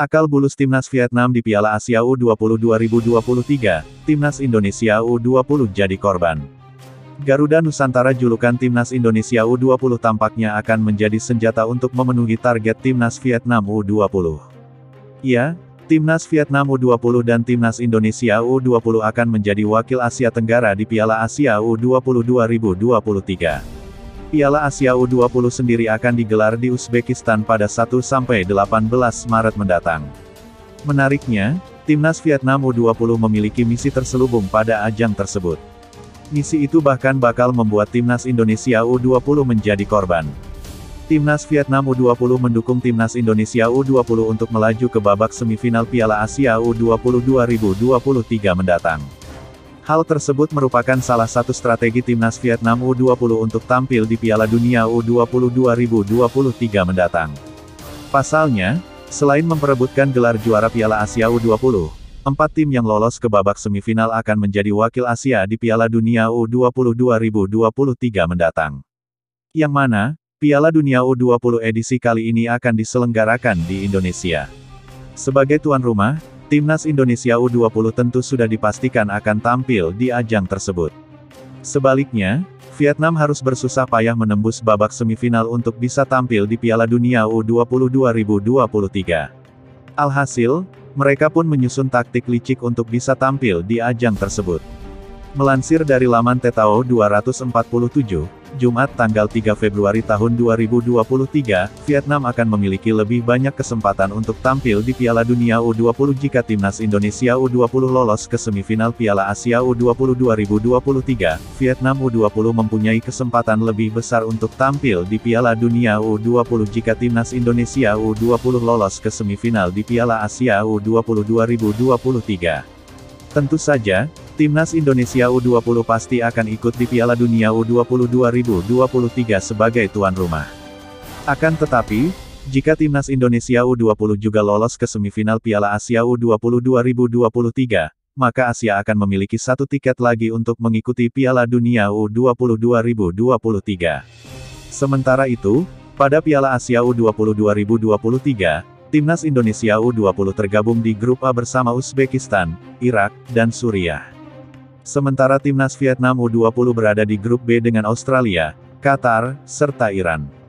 Akal bulus Timnas Vietnam di Piala Asia U20 2023, Timnas Indonesia U20 jadi korban. Garuda Nusantara julukan Timnas Indonesia U20 tampaknya akan menjadi senjata untuk memenuhi target Timnas Vietnam U20. Ya, Timnas Vietnam U20 dan Timnas Indonesia U20 akan menjadi wakil Asia Tenggara di Piala Asia U20 2023. Piala Asia U20 sendiri akan digelar di Uzbekistan pada 1-18 Maret mendatang. Menariknya, Timnas Vietnam U20 memiliki misi terselubung pada ajang tersebut. Misi itu bahkan bakal membuat Timnas Indonesia U20 menjadi korban. Timnas Vietnam U20 mendukung Timnas Indonesia U20 untuk melaju ke babak semifinal Piala Asia U20 2023 mendatang. Hal tersebut merupakan salah satu strategi Timnas Vietnam U20 untuk tampil di Piala Dunia U20 2023 mendatang. Pasalnya, selain memperebutkan gelar juara Piala Asia U20, Empat tim yang lolos ke babak semifinal akan menjadi wakil Asia di Piala Dunia U20 2023 mendatang. Yang mana, Piala Dunia U20 edisi kali ini akan diselenggarakan di Indonesia. Sebagai tuan rumah, Timnas Indonesia U20 tentu sudah dipastikan akan tampil di ajang tersebut. Sebaliknya, Vietnam harus bersusah payah menembus babak semifinal untuk bisa tampil di Piala Dunia U20 2023. Alhasil, mereka pun menyusun taktik licik untuk bisa tampil di ajang tersebut. Melansir dari laman Tetao 247, Jumat tanggal 3 Februari tahun 2023, Vietnam akan memiliki lebih banyak kesempatan untuk tampil di Piala Dunia U20 jika Timnas Indonesia U20 lolos ke semifinal Piala Asia U20 2023. Vietnam U20 mempunyai kesempatan lebih besar untuk tampil di Piala Dunia U20 jika Timnas Indonesia U20 lolos ke semifinal di Piala Asia U20 2023. Tentu saja, Timnas Indonesia U20 pasti akan ikut di Piala Dunia U20 2023 sebagai tuan rumah. Akan tetapi, jika Timnas Indonesia U20 juga lolos ke semifinal Piala Asia U20 2023, maka Asia akan memiliki satu tiket lagi untuk mengikuti Piala Dunia U20 2023. Sementara itu, pada Piala Asia U20 2023, Timnas Indonesia U20 tergabung di grup A bersama Uzbekistan, Irak, dan Suriah. Sementara timnas Vietnam U20 berada di grup B dengan Australia, Qatar, serta Iran.